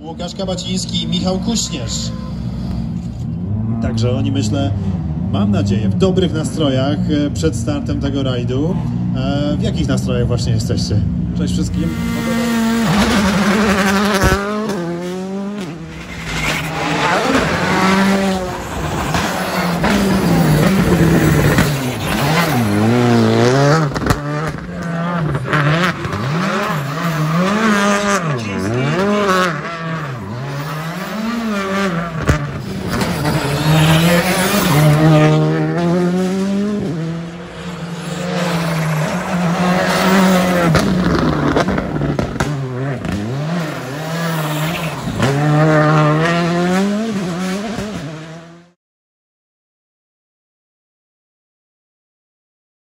Łukasz Kabaciński i Michał Kuśnierz. Także oni myślę, mam nadzieję, w dobrych nastrojach e, przed startem tego rajdu. E, W jakich nastrojach właśnie jesteście? Cześć wszystkim. Uh...